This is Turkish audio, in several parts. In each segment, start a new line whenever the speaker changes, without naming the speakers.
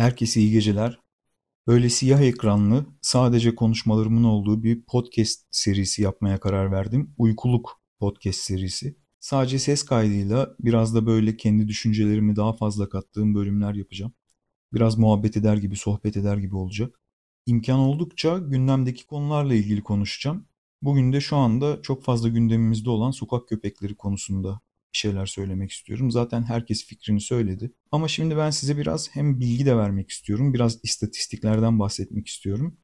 Herkese iyi geceler. Böyle siyah ekranlı, sadece konuşmalarımın olduğu bir podcast serisi yapmaya karar verdim. Uykuluk podcast serisi. Sadece ses kaydıyla biraz da böyle kendi düşüncelerimi daha fazla kattığım bölümler yapacağım. Biraz muhabbet eder gibi, sohbet eder gibi olacak. İmkan oldukça gündemdeki konularla ilgili konuşacağım. Bugün de şu anda çok fazla gündemimizde olan sokak köpekleri konusunda şeyler söylemek istiyorum. Zaten herkes fikrini söyledi. Ama şimdi ben size biraz hem bilgi de vermek istiyorum, biraz istatistiklerden bahsetmek istiyorum.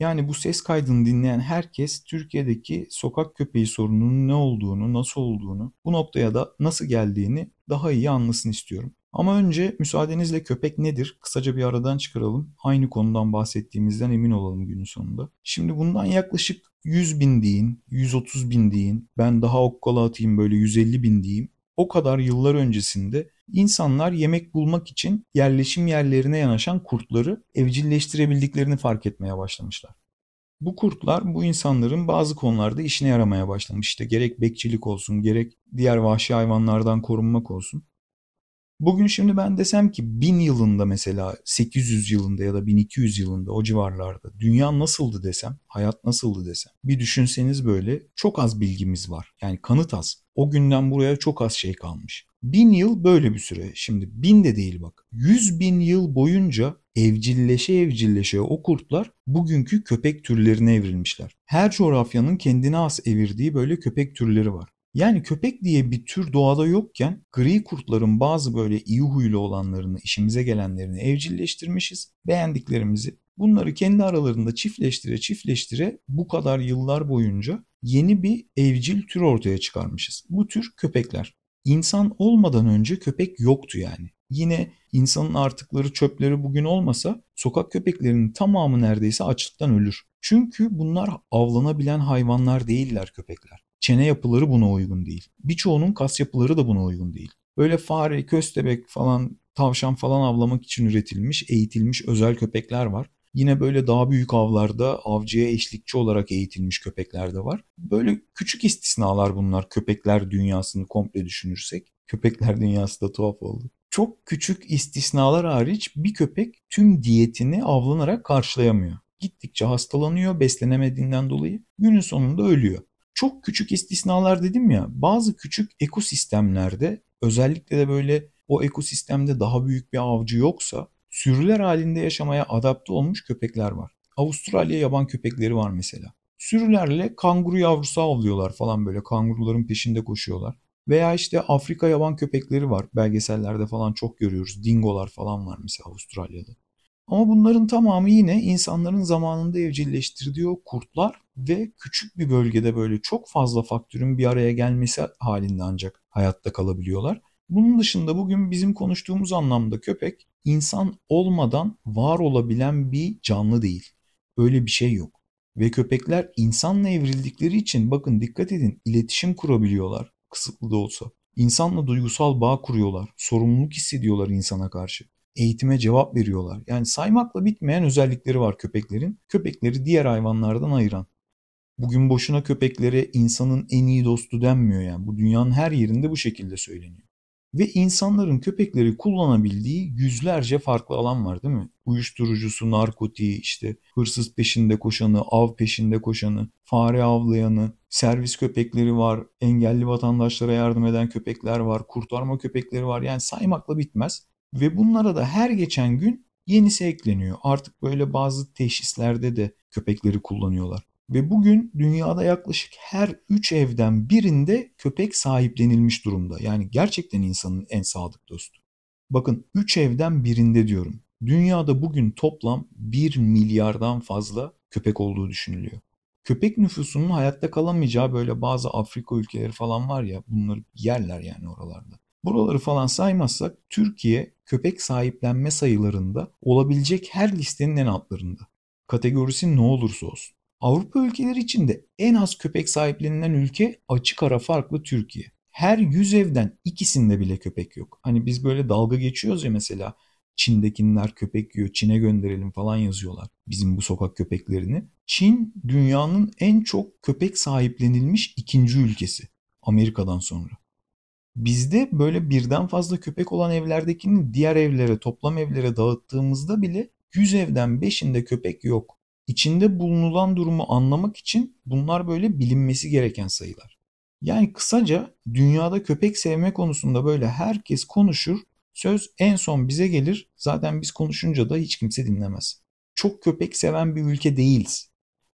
Yani bu ses kaydını dinleyen herkes Türkiye'deki sokak köpeği sorununun ne olduğunu, nasıl olduğunu, bu noktaya da nasıl geldiğini daha iyi anlasın istiyorum. Ama önce müsaadenizle köpek nedir? Kısaca bir aradan çıkaralım. Aynı konudan bahsettiğimizden emin olalım günün sonunda. Şimdi bundan yaklaşık 100 bin deyin, 130 bin deyin, ben daha okkala atayım böyle 150 bin diyeyim. O kadar yıllar öncesinde insanlar yemek bulmak için yerleşim yerlerine yanaşan kurtları evcilleştirebildiklerini fark etmeye başlamışlar. Bu kurtlar bu insanların bazı konularda işine yaramaya başlamış. İşte gerek bekçilik olsun, gerek diğer vahşi hayvanlardan korunmak olsun. Bugün şimdi ben desem ki 1000 yılında mesela 800 yılında ya da 1200 yılında o civarlarda dünya nasıldı desem, hayat nasıldı desem. Bir düşünseniz böyle çok az bilgimiz var. Yani kanıt az. O günden buraya çok az şey kalmış. Bin yıl böyle bir süre. Şimdi bin de değil bak. Yüz bin yıl boyunca evcilleşe evcilleşe o kurtlar bugünkü köpek türlerine evrilmişler. Her coğrafyanın kendine has evirdiği böyle köpek türleri var. Yani köpek diye bir tür doğada yokken gri kurtların bazı böyle iyi huylu olanlarını, işimize gelenlerini evcilleştirmişiz. Beğendiklerimizi bunları kendi aralarında çiftleştire çiftleştire bu kadar yıllar boyunca yeni bir evcil tür ortaya çıkarmışız. Bu tür köpekler. İnsan olmadan önce köpek yoktu yani. Yine insanın artıkları çöpleri bugün olmasa sokak köpeklerinin tamamı neredeyse açlıktan ölür. Çünkü bunlar avlanabilen hayvanlar değiller köpekler. Çene yapıları buna uygun değil. Birçoğunun kas yapıları da buna uygun değil. Böyle fare, köstebek falan, tavşan falan avlamak için üretilmiş, eğitilmiş özel köpekler var. Yine böyle daha büyük avlarda avcıya eşlikçi olarak eğitilmiş köpekler de var. Böyle küçük istisnalar bunlar köpekler dünyasını komple düşünürsek. Köpekler dünyası da tuhaf oldu. Çok küçük istisnalar hariç bir köpek tüm diyetini avlanarak karşılayamıyor. Gittikçe hastalanıyor beslenemediğinden dolayı günün sonunda ölüyor. Çok küçük istisnalar dedim ya bazı küçük ekosistemlerde özellikle de böyle o ekosistemde daha büyük bir avcı yoksa sürüler halinde yaşamaya adapte olmuş köpekler var. Avustralya yaban köpekleri var mesela. Sürülerle kanguru yavrusu avlıyorlar falan böyle kanguruların peşinde koşuyorlar. Veya işte Afrika yaban köpekleri var. Belgesellerde falan çok görüyoruz. Dingolar falan var mesela Avustralya'da. Ama bunların tamamı yine insanların zamanında evcilleştirdiği o kurtlar ve küçük bir bölgede böyle çok fazla faktörün bir araya gelmesi halinde ancak hayatta kalabiliyorlar. Bunun dışında bugün bizim konuştuğumuz anlamda köpek insan olmadan var olabilen bir canlı değil. Öyle bir şey yok. Ve köpekler insanla evrildikleri için bakın dikkat edin iletişim kurabiliyorlar kısıtlı da olsa. İnsanla duygusal bağ kuruyorlar. Sorumluluk hissediyorlar insana karşı. Eğitime cevap veriyorlar. Yani saymakla bitmeyen özellikleri var köpeklerin. Köpekleri diğer hayvanlardan ayıran. Bugün boşuna köpeklere insanın en iyi dostu denmiyor yani. Bu dünyanın her yerinde bu şekilde söyleniyor. Ve insanların köpekleri kullanabildiği yüzlerce farklı alan var değil mi? Uyuşturucusu, narkotiği, işte hırsız peşinde koşanı, av peşinde koşanı, fare avlayanı, servis köpekleri var, engelli vatandaşlara yardım eden köpekler var, kurtarma köpekleri var. Yani saymakla bitmez. Ve bunlara da her geçen gün yenisi ekleniyor. Artık böyle bazı teşhislerde de köpekleri kullanıyorlar. Ve bugün dünyada yaklaşık her 3 evden birinde köpek sahiplenilmiş durumda. Yani gerçekten insanın en sadık dostu. Bakın 3 evden birinde diyorum. Dünyada bugün toplam 1 milyardan fazla köpek olduğu düşünülüyor. Köpek nüfusunun hayatta kalamayacağı böyle bazı Afrika ülkeleri falan var ya bunları yerler yani oralarda. Buraları falan saymazsak Türkiye köpek sahiplenme sayılarında olabilecek her listenin en altlarında. Kategorisi ne olursa olsun. Avrupa ülkeleri içinde en az köpek sahiplenilen ülke açık ara farklı Türkiye. Her 100 evden ikisinde bile köpek yok. Hani biz böyle dalga geçiyoruz ya mesela Çin'dekiler köpek yiyor, Çin'e gönderelim falan yazıyorlar bizim bu sokak köpeklerini. Çin dünyanın en çok köpek sahiplenilmiş ikinci ülkesi Amerika'dan sonra. Bizde böyle birden fazla köpek olan evlerdekini diğer evlere, toplam evlere dağıttığımızda bile 100 evden 5'inde köpek yok. İçinde bulunulan durumu anlamak için bunlar böyle bilinmesi gereken sayılar. Yani kısaca dünyada köpek sevme konusunda böyle herkes konuşur, söz en son bize gelir. Zaten biz konuşunca da hiç kimse dinlemez. Çok köpek seven bir ülke değiliz.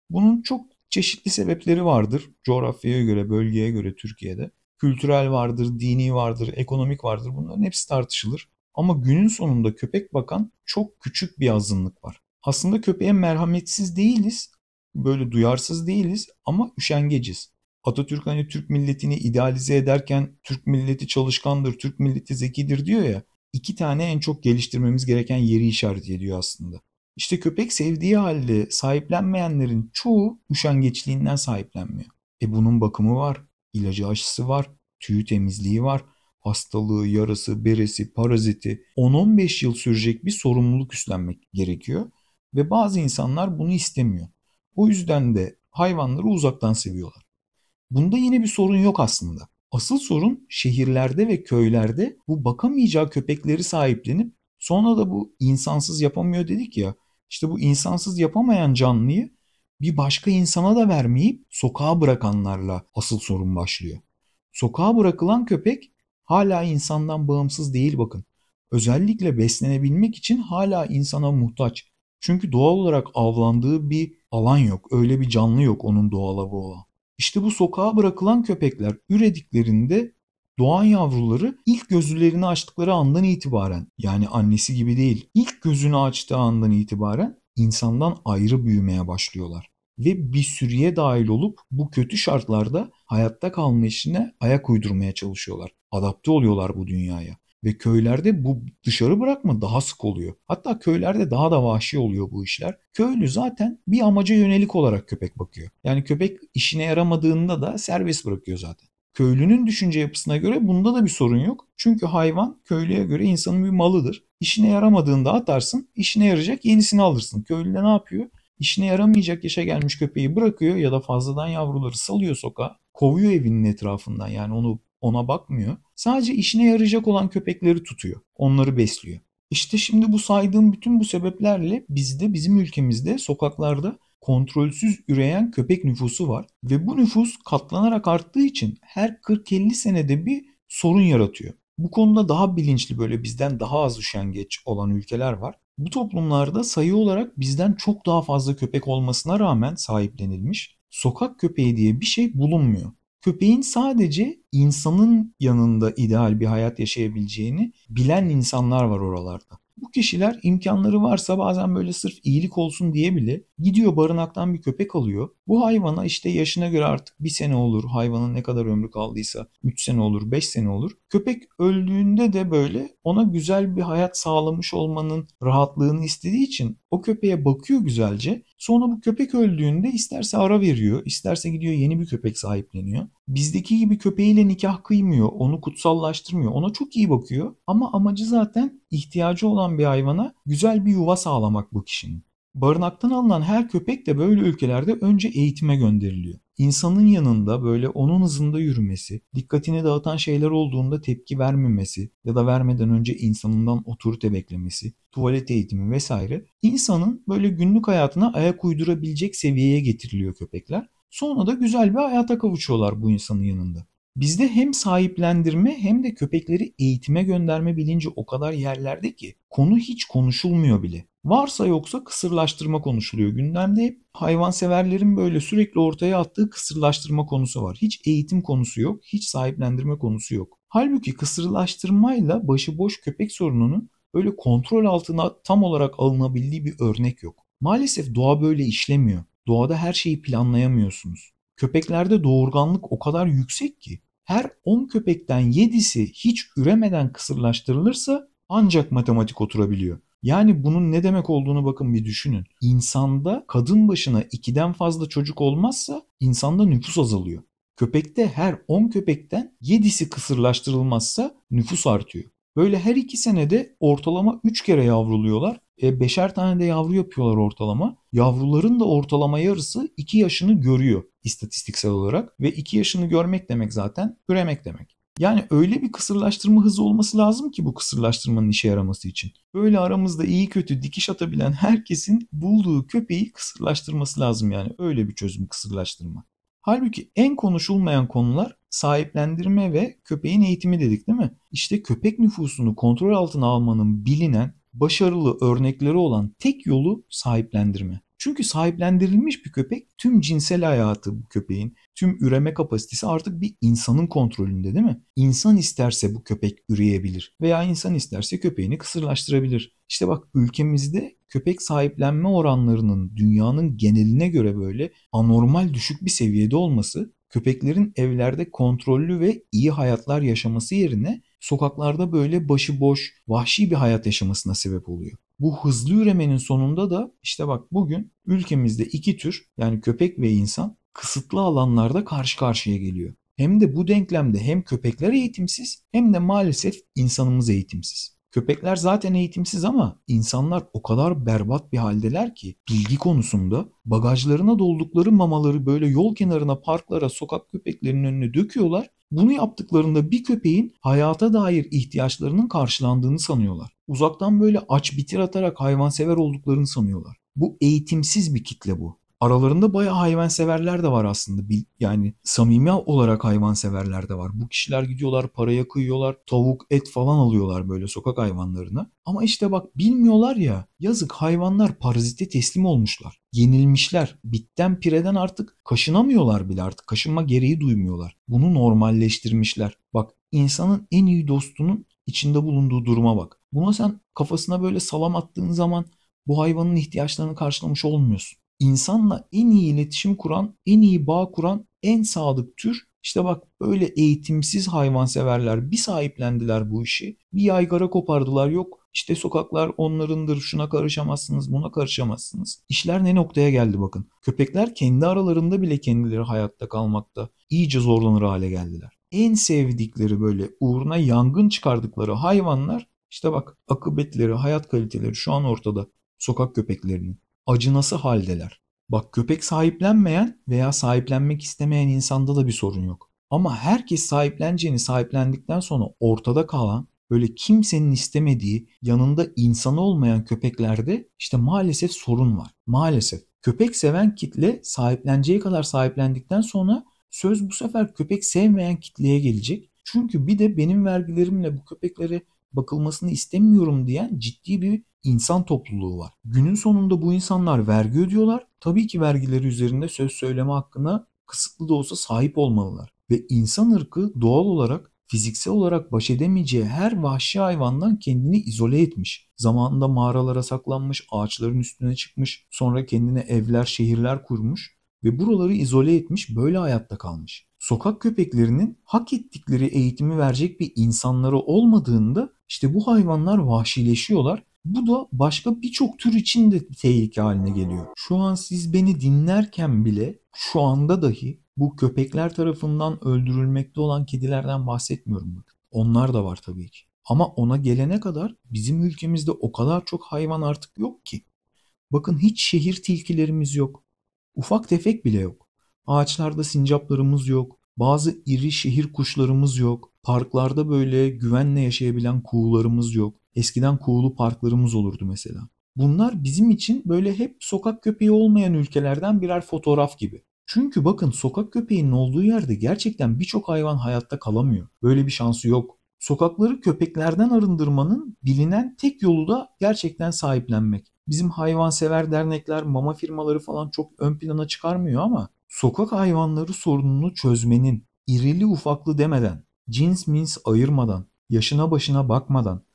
Bunun çok çeşitli sebepleri vardır. Coğrafyaya göre, bölgeye göre Türkiye'de. Kültürel vardır, dini vardır, ekonomik vardır. Bunların hepsi tartışılır. Ama günün sonunda köpek bakan çok küçük bir azınlık var. Aslında köpeğe merhametsiz değiliz, böyle duyarsız değiliz ama üşengeciz. Atatürk hani Türk milletini idealize ederken Türk milleti çalışkandır, Türk milleti zekidir diyor ya. İki tane en çok geliştirmemiz gereken yeri işaret ediyor aslında. İşte köpek sevdiği halde sahiplenmeyenlerin çoğu üşengeçliğinden sahiplenmiyor. E bunun bakımı var, ilacı aşısı var, tüyü temizliği var, hastalığı, yarası, beresi, paraziti 10-15 yıl sürecek bir sorumluluk üstlenmek gerekiyor. Ve bazı insanlar bunu istemiyor. O yüzden de hayvanları uzaktan seviyorlar. Bunda yine bir sorun yok aslında. Asıl sorun şehirlerde ve köylerde bu bakamayacağı köpekleri sahiplenip sonra da bu insansız yapamıyor dedik ya. İşte bu insansız yapamayan canlıyı bir başka insana da vermeyip sokağa bırakanlarla asıl sorun başlıyor. Sokağa bırakılan köpek hala insandan bağımsız değil bakın. Özellikle beslenebilmek için hala insana muhtaç. Çünkü doğal olarak avlandığı bir alan yok. Öyle bir canlı yok onun doğal avı olan. İşte bu sokağa bırakılan köpekler ürediklerinde doğan yavruları ilk gözlerini açtıkları andan itibaren yani annesi gibi değil ilk gözünü açtığı andan itibaren insandan ayrı büyümeye başlıyorlar. Ve bir sürüye dahil olup bu kötü şartlarda hayatta kalma işine ayak uydurmaya çalışıyorlar. Adapte oluyorlar bu dünyaya. Ve köylerde bu dışarı bırakma daha sık oluyor. Hatta köylerde daha da vahşi oluyor bu işler. Köylü zaten bir amaca yönelik olarak köpek bakıyor. Yani köpek işine yaramadığında da serbest bırakıyor zaten. Köylünün düşünce yapısına göre bunda da bir sorun yok. Çünkü hayvan köylüye göre insanın bir malıdır. İşine yaramadığında atarsın, işine yarayacak yenisini alırsın. Köylü de ne yapıyor? İşine yaramayacak yaşa gelmiş köpeği bırakıyor ya da fazladan yavruları salıyor sokağa. Kovuyor evinin etrafından yani onu ona bakmıyor. Sadece işine yarayacak olan köpekleri tutuyor. Onları besliyor. İşte şimdi bu saydığım bütün bu sebeplerle bizde bizim ülkemizde sokaklarda kontrolsüz üreyen köpek nüfusu var ve bu nüfus katlanarak arttığı için her 40-50 senede bir sorun yaratıyor. Bu konuda daha bilinçli böyle bizden daha az üşengeç olan ülkeler var. Bu toplumlarda sayı olarak bizden çok daha fazla köpek olmasına rağmen sahiplenilmiş sokak köpeği diye bir şey bulunmuyor. Köpeğin sadece insanın yanında ideal bir hayat yaşayabileceğini bilen insanlar var oralarda. Bu kişiler imkanları varsa bazen böyle sırf iyilik olsun diye bile gidiyor barınaktan bir köpek alıyor. Bu hayvana işte yaşına göre artık bir sene olur, hayvanın ne kadar ömrü kaldıysa 3 sene olur, 5 sene olur. Köpek öldüğünde de böyle ona güzel bir hayat sağlamış olmanın rahatlığını istediği için o köpeğe bakıyor güzelce. Sonra bu köpek öldüğünde isterse ara veriyor, isterse gidiyor yeni bir köpek sahipleniyor. Bizdeki gibi köpeğiyle nikah kıymıyor, onu kutsallaştırmıyor. Ona çok iyi bakıyor ama amacı zaten ihtiyacı olan bir hayvana güzel bir yuva sağlamak bu kişinin. Barınaktan alınan her köpek de böyle ülkelerde önce eğitime gönderiliyor. İnsanın yanında böyle onun hızında yürümesi, dikkatini dağıtan şeyler olduğunda tepki vermemesi ya da vermeden önce insanından otorite beklemesi, tuvalet eğitimi vesaire insanın böyle günlük hayatına ayak uydurabilecek seviyeye getiriliyor köpekler. Sonra da güzel bir hayata kavuşuyorlar bu insanın yanında. Bizde hem sahiplendirme hem de köpekleri eğitime gönderme bilinci o kadar yerlerde ki konu hiç konuşulmuyor bile. Varsa yoksa kısırlaştırma konuşuluyor. Gündemde hep hayvanseverlerin böyle sürekli ortaya attığı kısırlaştırma konusu var. Hiç eğitim konusu yok, hiç sahiplendirme konusu yok. Halbuki kısırlaştırmayla başıboş köpek sorununun böyle kontrol altına tam olarak alınabildiği bir örnek yok. Maalesef doğa böyle işlemiyor. Doğada her şeyi planlayamıyorsunuz. Köpeklerde doğurganlık o kadar yüksek ki her 10 köpekten 7'si hiç üremeden kısırlaştırılırsa ancak matematik oturabiliyor. Yani bunun ne demek olduğunu bakın bir düşünün. İnsanda kadın başına 2'den fazla çocuk olmazsa insanda nüfus azalıyor. Köpekte her 10 köpekten 7'si kısırlaştırılmazsa nüfus artıyor. Böyle her 2 senede ortalama 3 kere yavruluyorlar. E, beşer tane de yavru yapıyorlar ortalama. Yavruların da ortalama yarısı 2 yaşını görüyor istatistiksel olarak. Ve 2 yaşını görmek demek zaten üremek demek. Yani öyle bir kısırlaştırma hızı olması lazım ki bu kısırlaştırmanın işe yaraması için. Böyle aramızda iyi kötü dikiş atabilen herkesin bulduğu köpeği kısırlaştırması lazım yani. Öyle bir çözüm kısırlaştırma. Halbuki en konuşulmayan konular sahiplendirme ve köpeğin eğitimi dedik değil mi? İşte köpek nüfusunu kontrol altına almanın bilinen başarılı örnekleri olan tek yolu sahiplendirme. Çünkü sahiplendirilmiş bir köpek tüm cinsel hayatı bu köpeğin, tüm üreme kapasitesi artık bir insanın kontrolünde değil mi? İnsan isterse bu köpek üreyebilir veya insan isterse köpeğini kısırlaştırabilir. İşte bak ülkemizde köpek sahiplenme oranlarının dünyanın geneline göre böyle anormal düşük bir seviyede olması köpeklerin evlerde kontrollü ve iyi hayatlar yaşaması yerine sokaklarda böyle başıboş, vahşi bir hayat yaşamasına sebep oluyor. Bu hızlı üremenin sonunda da işte bak bugün ülkemizde iki tür yani köpek ve insan kısıtlı alanlarda karşı karşıya geliyor. Hem de bu denklemde hem köpekler eğitimsiz hem de maalesef insanımız eğitimsiz. Köpekler zaten eğitimsiz ama insanlar o kadar berbat bir haldeler ki bilgi konusunda bagajlarına doldukları mamaları böyle yol kenarına, parklara, sokak köpeklerinin önüne döküyorlar. Bunu yaptıklarında bir köpeğin hayata dair ihtiyaçlarının karşılandığını sanıyorlar. Uzaktan böyle aç bitir atarak hayvansever olduklarını sanıyorlar. Bu eğitimsiz bir kitle bu. Aralarında bayağı hayvanseverler de var aslında. Yani samimi olarak hayvanseverler de var. Bu kişiler gidiyorlar paraya kıyıyorlar. Tavuk, et falan alıyorlar böyle sokak hayvanlarına. Ama işte bak bilmiyorlar ya yazık hayvanlar parazite teslim olmuşlar. Yenilmişler. Bitten pireden artık kaşınamıyorlar bile artık. Kaşınma gereği duymuyorlar. Bunu normalleştirmişler. Bak insanın en iyi dostunun içinde bulunduğu duruma bak. Buna sen kafasına böyle salam attığın zaman bu hayvanın ihtiyaçlarını karşılamış olmuyorsun insanla en iyi iletişim kuran, en iyi bağ kuran en sadık tür işte bak böyle eğitimsiz hayvanseverler bir sahiplendiler bu işi. Bir yaygara kopardılar yok işte sokaklar onlarındır şuna karışamazsınız buna karışamazsınız. İşler ne noktaya geldi bakın. Köpekler kendi aralarında bile kendileri hayatta kalmakta iyice zorlanır hale geldiler. En sevdikleri böyle uğruna yangın çıkardıkları hayvanlar işte bak akıbetleri, hayat kaliteleri şu an ortada sokak köpeklerinin acınası haldeler. Bak köpek sahiplenmeyen veya sahiplenmek istemeyen insanda da bir sorun yok. Ama herkes sahipleneceğini sahiplendikten sonra ortada kalan böyle kimsenin istemediği yanında insanı olmayan köpeklerde işte maalesef sorun var. Maalesef. Köpek seven kitle sahipleneceği kadar sahiplendikten sonra söz bu sefer köpek sevmeyen kitleye gelecek. Çünkü bir de benim vergilerimle bu köpeklere bakılmasını istemiyorum diyen ciddi bir insan topluluğu var. Günün sonunda bu insanlar vergi ödüyorlar. Tabii ki vergileri üzerinde söz söyleme hakkına kısıtlı da olsa sahip olmalılar. Ve insan ırkı doğal olarak fiziksel olarak baş edemeyeceği her vahşi hayvandan kendini izole etmiş. Zamanında mağaralara saklanmış, ağaçların üstüne çıkmış, sonra kendine evler, şehirler kurmuş ve buraları izole etmiş, böyle hayatta kalmış. Sokak köpeklerinin hak ettikleri eğitimi verecek bir insanları olmadığında işte bu hayvanlar vahşileşiyorlar bu da başka birçok tür için de tehlike haline geliyor. Şu an siz beni dinlerken bile şu anda dahi bu köpekler tarafından öldürülmekte olan kedilerden bahsetmiyorum bakın. Onlar da var tabii ki. Ama ona gelene kadar bizim ülkemizde o kadar çok hayvan artık yok ki. Bakın hiç şehir tilkilerimiz yok. Ufak tefek bile yok. Ağaçlarda sincaplarımız yok. Bazı iri şehir kuşlarımız yok. Parklarda böyle güvenle yaşayabilen kuğularımız yok. Eskiden kuğulu parklarımız olurdu mesela. Bunlar bizim için böyle hep sokak köpeği olmayan ülkelerden birer fotoğraf gibi. Çünkü bakın sokak köpeğinin olduğu yerde gerçekten birçok hayvan hayatta kalamıyor. Böyle bir şansı yok. Sokakları köpeklerden arındırmanın bilinen tek yolu da gerçekten sahiplenmek. Bizim hayvansever dernekler, mama firmaları falan çok ön plana çıkarmıyor ama sokak hayvanları sorununu çözmenin irili ufaklı demeden, cins mins ayırmadan, yaşına başına bakmadan,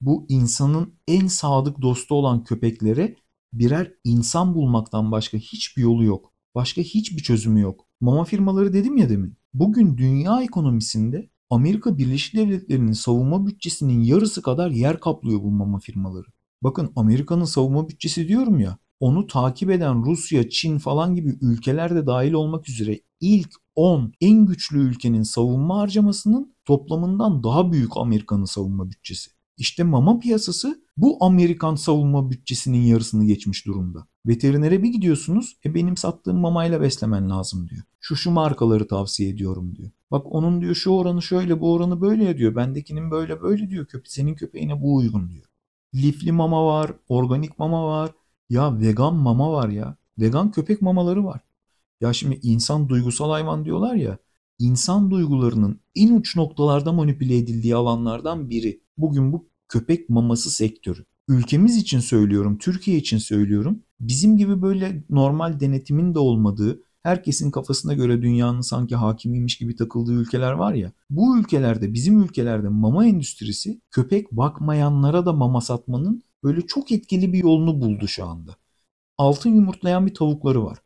bu insanın en sadık dostu olan köpeklere birer insan bulmaktan başka hiçbir yolu yok. Başka hiçbir çözümü yok. Mama firmaları dedim ya demin. Bugün dünya ekonomisinde Amerika Birleşik Devletleri'nin savunma bütçesinin yarısı kadar yer kaplıyor bu mama firmaları. Bakın Amerika'nın savunma bütçesi diyorum ya onu takip eden Rusya, Çin falan gibi ülkeler de dahil olmak üzere ilk 10 en güçlü ülkenin savunma harcamasının toplamından daha büyük Amerika'nın savunma bütçesi. İşte mama piyasası bu Amerikan savunma bütçesinin yarısını geçmiş durumda. Veterinere bir gidiyorsunuz, e benim sattığım mamayla beslemen lazım diyor. Şu şu markaları tavsiye ediyorum diyor. Bak onun diyor şu oranı şöyle bu oranı böyle diyor. Bendekinin böyle böyle diyor. Köpe senin köpeğine bu uygun diyor. Lifli mama var, organik mama var. Ya vegan mama var ya. Vegan köpek mamaları var. Ya şimdi insan duygusal hayvan diyorlar ya. İnsan duygularının en uç noktalarda manipüle edildiği alanlardan biri. Bugün bu köpek maması sektörü. Ülkemiz için söylüyorum, Türkiye için söylüyorum. Bizim gibi böyle normal denetimin de olmadığı, herkesin kafasına göre dünyanın sanki hakimiymiş gibi takıldığı ülkeler var ya. Bu ülkelerde, bizim ülkelerde mama endüstrisi köpek bakmayanlara da mama satmanın böyle çok etkili bir yolunu buldu şu anda. Altın yumurtlayan bir tavukları var.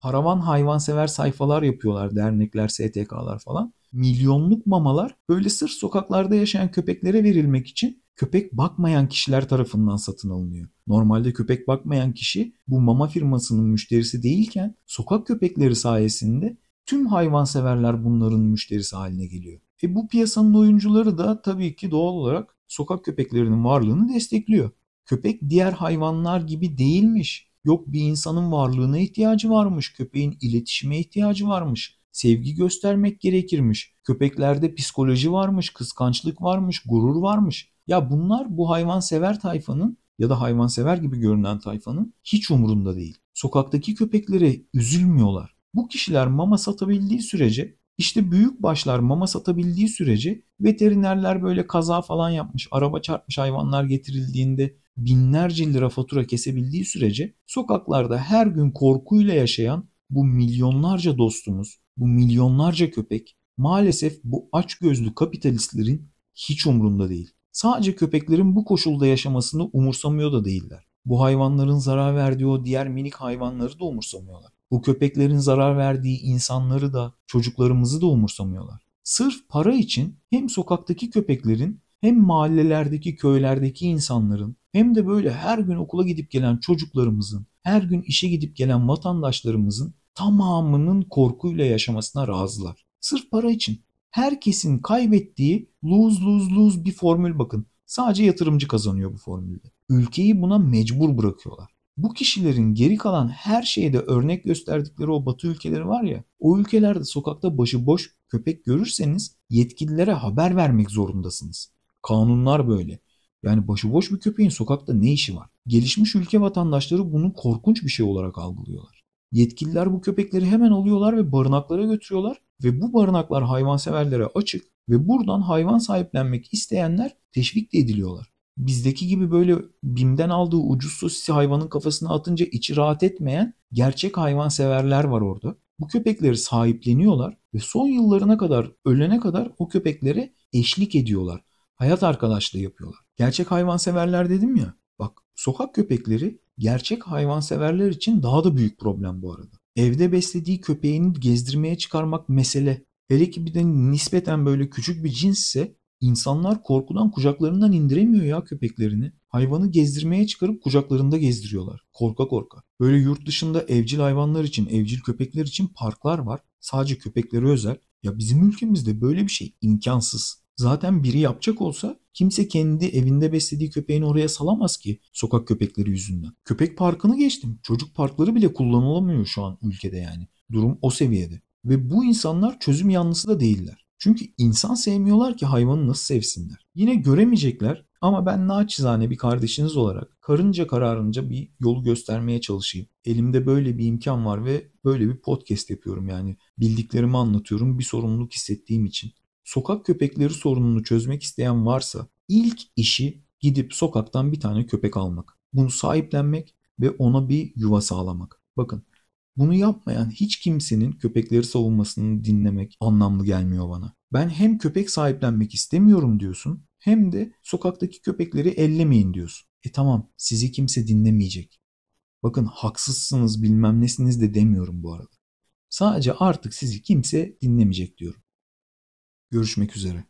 Paravan hayvansever sayfalar yapıyorlar dernekler, STK'lar falan. Milyonluk mamalar böyle sırf sokaklarda yaşayan köpeklere verilmek için köpek bakmayan kişiler tarafından satın alınıyor. Normalde köpek bakmayan kişi bu mama firmasının müşterisi değilken sokak köpekleri sayesinde tüm hayvanseverler bunların müşterisi haline geliyor. E bu piyasanın oyuncuları da tabii ki doğal olarak sokak köpeklerinin varlığını destekliyor. Köpek diğer hayvanlar gibi değilmiş. Yok bir insanın varlığına ihtiyacı varmış, köpeğin iletişime ihtiyacı varmış, sevgi göstermek gerekirmiş. Köpeklerde psikoloji varmış, kıskançlık varmış, gurur varmış. Ya bunlar bu hayvansever tayfanın ya da hayvansever gibi görünen tayfanın hiç umurunda değil. Sokaktaki köpeklere üzülmüyorlar. Bu kişiler mama satabildiği sürece işte büyük başlar mama satabildiği sürece veterinerler böyle kaza falan yapmış, araba çarpmış hayvanlar getirildiğinde binlerce lira fatura kesebildiği sürece sokaklarda her gün korkuyla yaşayan bu milyonlarca dostumuz, bu milyonlarca köpek maalesef bu aç gözlü kapitalistlerin hiç umrunda değil. Sadece köpeklerin bu koşulda yaşamasını umursamıyor da değiller. Bu hayvanların zarar verdiği o diğer minik hayvanları da umursamıyorlar. Bu köpeklerin zarar verdiği insanları da, çocuklarımızı da umursamıyorlar. Sırf para için hem sokaktaki köpeklerin hem mahallelerdeki, köylerdeki insanların hem de böyle her gün okula gidip gelen çocuklarımızın, her gün işe gidip gelen vatandaşlarımızın tamamının korkuyla yaşamasına razılar. Sırf para için. Herkesin kaybettiği lose lose lose bir formül bakın. Sadece yatırımcı kazanıyor bu formülde. Ülkeyi buna mecbur bırakıyorlar. Bu kişilerin geri kalan her şeyde örnek gösterdikleri o batı ülkeleri var ya, o ülkelerde sokakta başıboş köpek görürseniz yetkililere haber vermek zorundasınız. Kanunlar böyle. Yani başıboş bir köpeğin sokakta ne işi var? Gelişmiş ülke vatandaşları bunu korkunç bir şey olarak algılıyorlar. Yetkililer bu köpekleri hemen alıyorlar ve barınaklara götürüyorlar ve bu barınaklar hayvanseverlere açık ve buradan hayvan sahiplenmek isteyenler teşvik de ediliyorlar. Bizdeki gibi böyle BİM'den aldığı ucuz sosisi hayvanın kafasına atınca içi rahat etmeyen gerçek hayvanseverler var orada. Bu köpekleri sahipleniyorlar ve son yıllarına kadar, ölene kadar o köpeklere eşlik ediyorlar. Hayat arkadaşlığı yapıyorlar. Gerçek hayvanseverler dedim ya. Bak sokak köpekleri gerçek hayvanseverler için daha da büyük problem bu arada. Evde beslediği köpeğini gezdirmeye çıkarmak mesele. Hele ki bir de nispeten böyle küçük bir cinsse insanlar korkudan kucaklarından indiremiyor ya köpeklerini. Hayvanı gezdirmeye çıkarıp kucaklarında gezdiriyorlar. Korka korka. Böyle yurt dışında evcil hayvanlar için, evcil köpekler için parklar var. Sadece köpekleri özel. Ya bizim ülkemizde böyle bir şey imkansız. Zaten biri yapacak olsa kimse kendi evinde beslediği köpeğini oraya salamaz ki sokak köpekleri yüzünden. Köpek parkını geçtim. Çocuk parkları bile kullanılamıyor şu an ülkede yani. Durum o seviyede. Ve bu insanlar çözüm yanlısı da değiller. Çünkü insan sevmiyorlar ki hayvanı nasıl sevsinler. Yine göremeyecekler ama ben naçizane bir kardeşiniz olarak karınca kararınca bir yolu göstermeye çalışayım. Elimde böyle bir imkan var ve böyle bir podcast yapıyorum yani. Bildiklerimi anlatıyorum bir sorumluluk hissettiğim için sokak köpekleri sorununu çözmek isteyen varsa ilk işi gidip sokaktan bir tane köpek almak. Bunu sahiplenmek ve ona bir yuva sağlamak. Bakın bunu yapmayan hiç kimsenin köpekleri savunmasını dinlemek anlamlı gelmiyor bana. Ben hem köpek sahiplenmek istemiyorum diyorsun hem de sokaktaki köpekleri ellemeyin diyorsun. E tamam sizi kimse dinlemeyecek. Bakın haksızsınız bilmem nesiniz de demiyorum bu arada. Sadece artık sizi kimse dinlemeyecek diyorum. Görüşmek üzere.